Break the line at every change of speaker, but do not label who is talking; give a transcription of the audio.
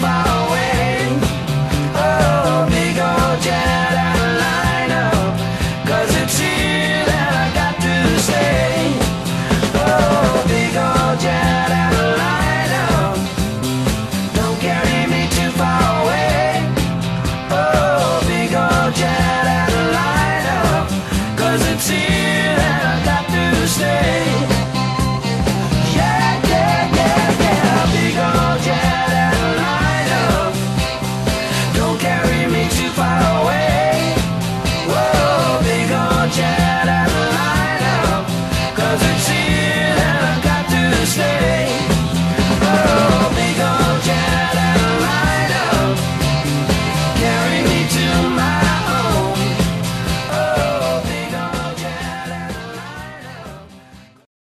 Bye.